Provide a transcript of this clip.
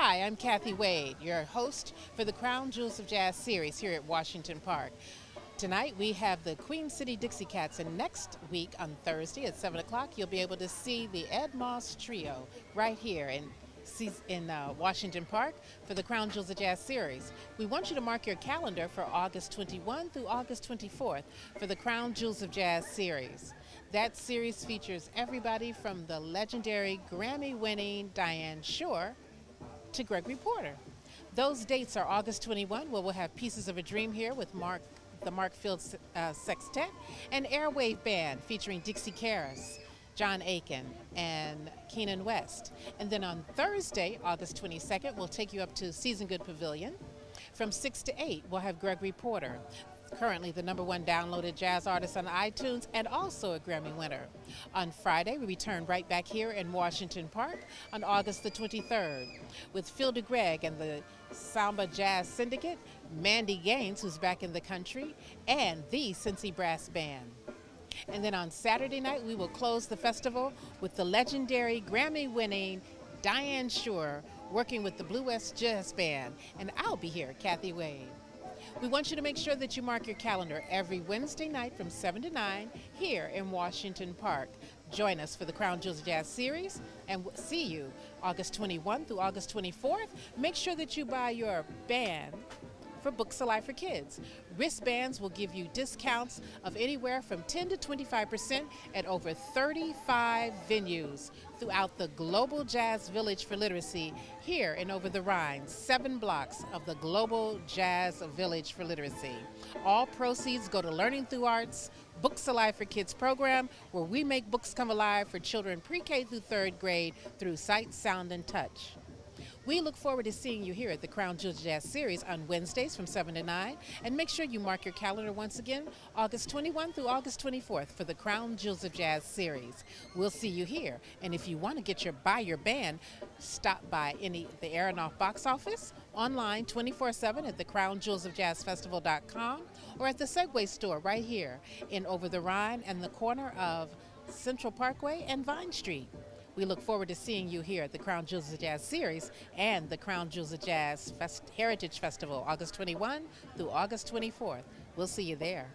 Hi, I'm Kathy Wade, your host for the Crown Jewels of Jazz series here at Washington Park. Tonight we have the Queen City Dixie Cats, and next week on Thursday at 7 o'clock, you'll be able to see the Ed Moss Trio right here in in uh, Washington Park for the Crown Jewels of Jazz series. We want you to mark your calendar for August 21 through August 24th for the Crown Jewels of Jazz series. That series features everybody from the legendary Grammy winning Diane Schuur to Gregory Porter. Those dates are August 21, where we'll have Pieces of a Dream here with Mark, the Mark Fields uh, Sextet, and Airwave Band featuring Dixie Karras, John Aiken, and Keenan West. And then on Thursday, August 22nd, we'll take you up to Seasongood Pavilion. From 6 to 8, we'll have Gregory Porter currently the number one downloaded jazz artist on iTunes and also a Grammy winner. On Friday, we return right back here in Washington Park on August the 23rd with Phil DeGreg and the Samba Jazz Syndicate, Mandy Gaines, who's back in the country, and the Cincy Brass Band. And then on Saturday night, we will close the festival with the legendary Grammy winning Diane Schuur working with the Blue Wisp Jazz Band. And I'll be here, Kathy Wade. We want you to make sure that you mark your calendar every Wednesday night from 7 to 9 here in Washington Park. Join us for the Crown Jewels Jazz Series and we'll see you August 21 through August 24th. Make sure that you buy your band for Books Alive for Kids. Wristbands will give you discounts of anywhere from 10 to 25% at over 35 venues throughout the Global Jazz Village for Literacy here in Over the Rhine, seven blocks of the Global Jazz Village for Literacy. All proceeds go to Learning Through Arts, Books Alive for Kids program, where we make books come alive for children pre-K through third grade through sight, sound, and touch. We look forward to seeing you here at the Crown Jewels of Jazz Series on Wednesdays from 7 to 9. And make sure you mark your calendar once again, August 21 through August 24th for the Crown Jewels of Jazz Series. We'll see you here. And if you want to get your buy your band, stop by any the Aronoff box office, online 24-7 at the Crown Jewels of Jazz Festival.com or at the Segway store right here in Over the Rhine and the corner of Central Parkway and Vine Street. We look forward to seeing you here at the Crown Jewels of Jazz Series and the Crown Jewels of Jazz Fest Heritage Festival, August 21 through August 24th. We'll see you there.